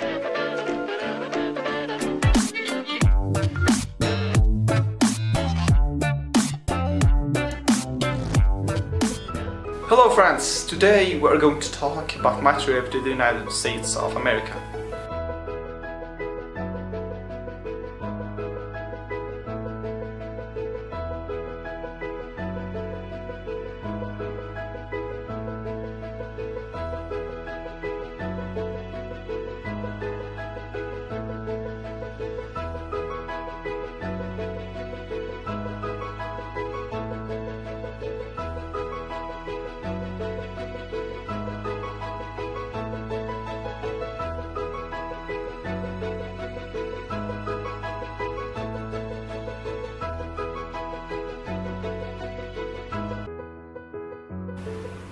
Hello friends, today we're going to talk about my trip to the United States of America.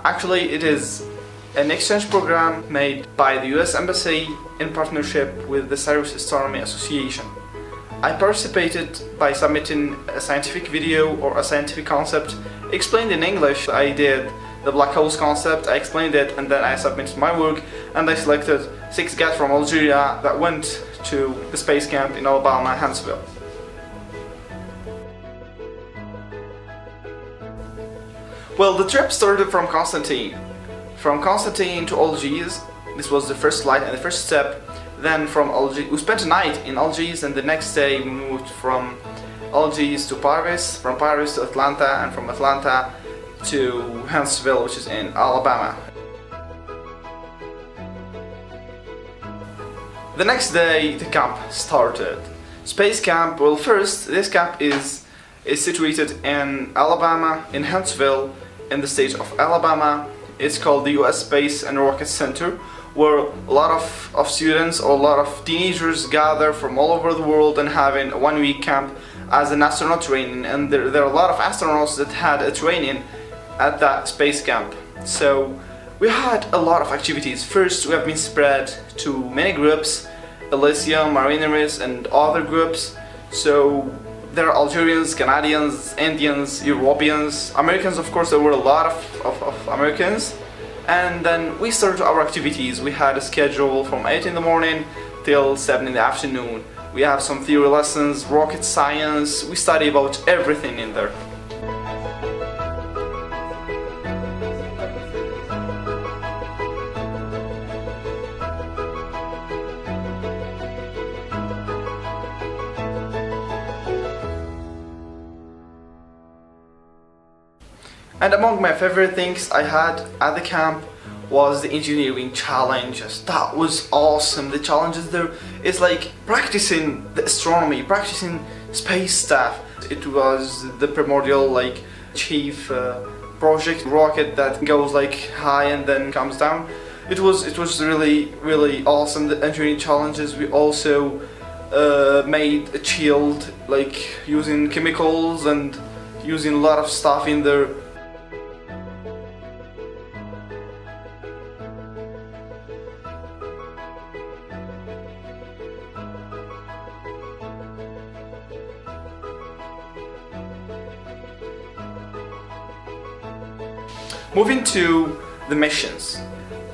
Actually, it is an exchange program made by the US Embassy in partnership with the Sirius Astronomy Association. I participated by submitting a scientific video or a scientific concept explained in English. I did the black holes concept, I explained it, and then I submitted my work and I selected six guys from Algeria that went to the space camp in Alabama, Huntsville. Well, the trip started from Constantine. From Constantine to Algiers, this was the first flight and the first step. Then from Algiers, we spent a night in Algiers and the next day we moved from Algiers to Paris, from Paris to Atlanta and from Atlanta to Huntsville, which is in Alabama. The next day the camp started. Space camp, well first, this camp is, is situated in Alabama, in Huntsville, in the state of Alabama. It's called the US Space and Rocket Center, where a lot of, of students or a lot of teenagers gather from all over the world and having a one week camp as an astronaut training. And there, there are a lot of astronauts that had a training at that space camp. So we had a lot of activities. First, we have been spread to many groups, Elysium, Marineris, and other groups. So there are Algerians, Canadians, Indians, Europeans, Americans of course there were a lot of, of, of, Americans and then we started our activities. We had a schedule from 8 in the morning till 7 in the afternoon. We have some theory lessons, rocket science, we study about everything in there. And among my favorite things I had at the camp was the engineering challenges. That was awesome. The challenges there is like practicing the astronomy, practicing space stuff. It was the primordial like chief uh, project rocket that goes like high and then comes down. It was it was really really awesome. The engineering challenges. We also uh, made a shield like using chemicals and using a lot of stuff in there Moving to the missions.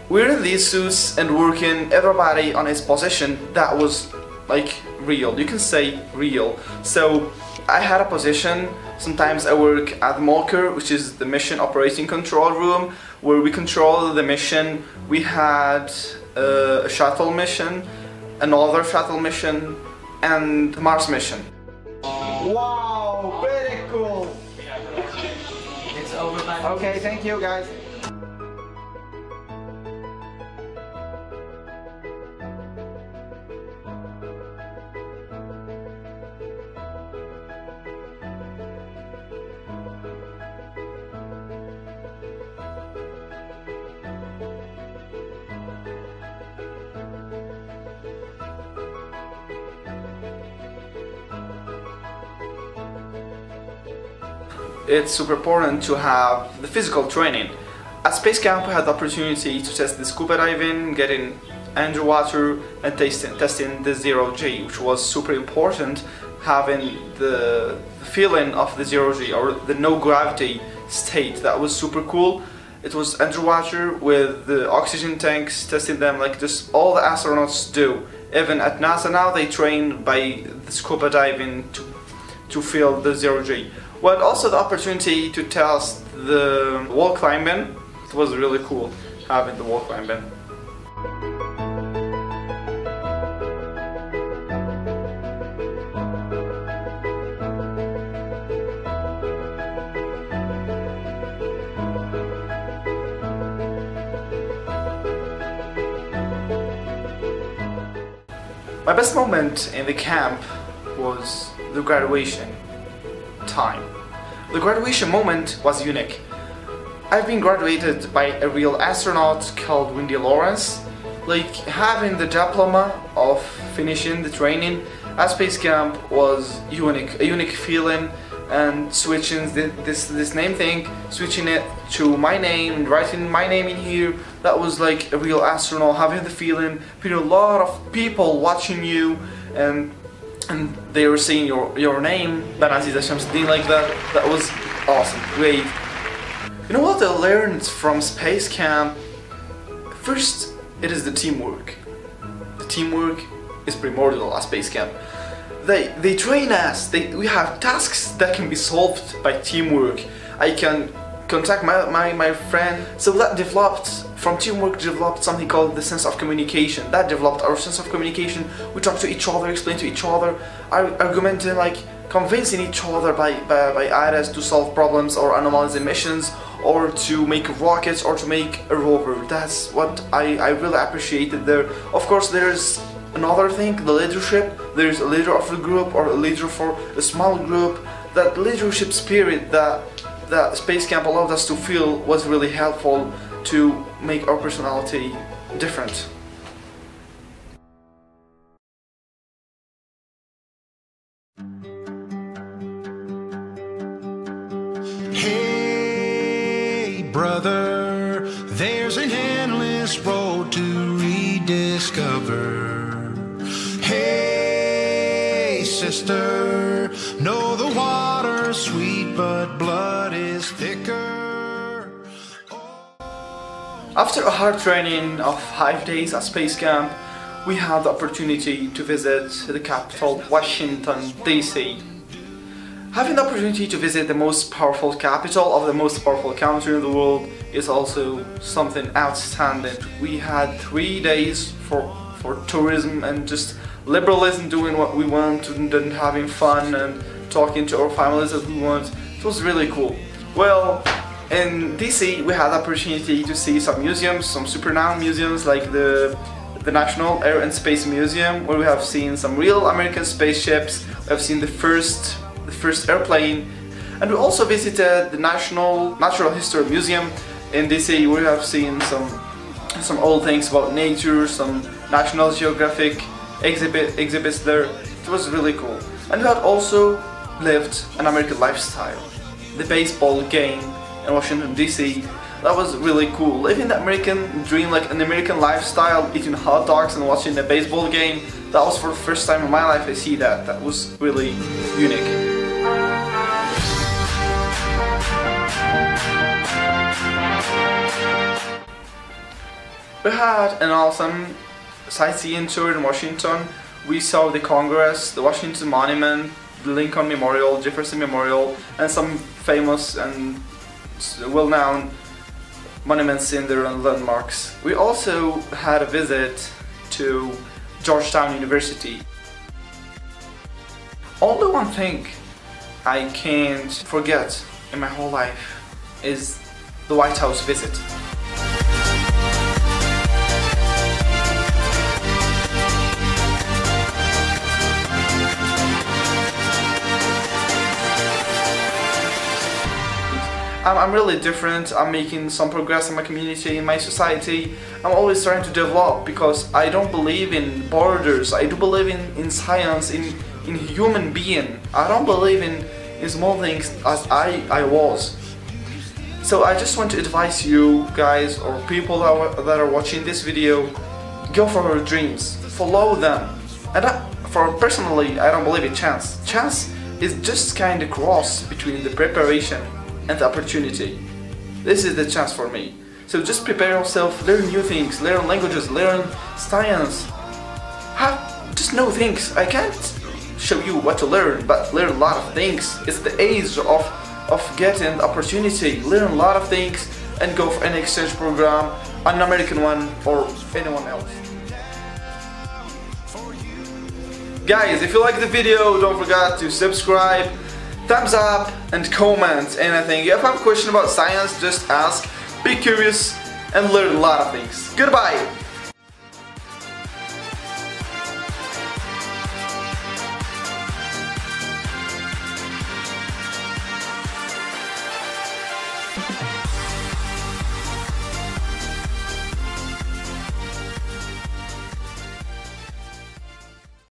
We're in these suits and working everybody on his position that was like real. You can say real. So I had a position. Sometimes I work at MOCR, which is the mission operating control room, where we control the mission. We had uh, a shuttle mission, another shuttle mission, and Mars mission. Okay, thank you guys. It's super important to have the physical training. At Space Camp, we had the opportunity to test the scuba diving, getting underwater, and tasting, testing the zero G, which was super important, having the feeling of the zero G or the no gravity state. That was super cool. It was underwater with the oxygen tanks, testing them like just all the astronauts do. Even at NASA now, they train by the scuba diving to, to feel the zero G. But also the opportunity to test the wall climbing. It was really cool having the wall climbing. My best moment in the camp was the graduation time. The graduation moment was unique. I've been graduated by a real astronaut called Wendy Lawrence. Like having the diploma of finishing the training at space camp was unique, a unique feeling and switching this this name thing, switching it to my name and writing my name in here. That was like a real astronaut, having the feeling, feeling a lot of people watching you and and they were saying your your name, Banaziz Shamsuddin, like that. That was awesome, great. You know what I learned from space camp? First, it is the teamwork. The teamwork is primordial at space camp they they train us they we have tasks that can be solved by teamwork i can contact my, my my friend. So that developed from teamwork developed something called the sense of communication. That developed our sense of communication. We talk to each other explain to each other argumenting like convincing each other by, by, by ideas to solve problems or anomalies in missions or to make rockets or to make a rover. That's what I, I really appreciated there. Of course there's Another thing, the leadership, there's a leader of the group or a leader for a small group. That leadership spirit that that Space Camp allowed us to feel was really helpful to make our personality different. Hey, brother, there's an endless road to rediscover. Hey, sister. Know the water's sweet, but thicker. After a hard training of five days at Space Camp, we had the opportunity to visit the capital, Washington, D.C. Having the opportunity to visit the most powerful capital of the most powerful country in the world is also something outstanding. We had three days for, for tourism and just liberalism, doing what we want and having fun and talking to our families as we want. It was really cool. Well, in DC we had the opportunity to see some museums, some super renowned museums like the the National Air and Space Museum where we have seen some real American spaceships, we have seen the first the first airplane and we also visited the National Natural History Museum in DC we have seen some some old things about nature, some National Geographic exhibit exhibits there. It was really cool. And we had also lived an American lifestyle. The baseball game in Washington DC. That was really cool. Living the American dream, like an American lifestyle, eating hot dogs and watching a baseball game. That was for the first time in my life I see that. That was really unique. We had an awesome sightseeing tour in Washington. We saw the Congress, the Washington Monument, Lincoln Memorial, Jefferson Memorial, and some famous and well-known monuments in there and landmarks. We also had a visit to Georgetown University. Only one thing I can't forget in my whole life is the White House visit. I'm, I'm really different, I'm making some progress in my community, in my society. I'm always trying to develop because I don't believe in borders, I do believe in, in science, in, in human being. I don't believe in, in small things as I, I was. So I just want to advise you guys or people that are, that are watching this video, go for your dreams, follow them. And I, for personally, I don't believe in chance. Chance is just kind of cross between the preparation and the opportunity. this is the chance for me. So just prepare yourself, learn new things, learn languages, learn science. Have just know things. I can't show you what to learn, but learn a lot of things. It's the age of of getting opportunity. Learn a lot of things and go for an exchange program, an American one or anyone else. Guys, if you like the video, don't forget to subscribe, thumbs up, and comment anything. If you have a question about science, just ask, be curious, and learn a lot of things. Goodbye!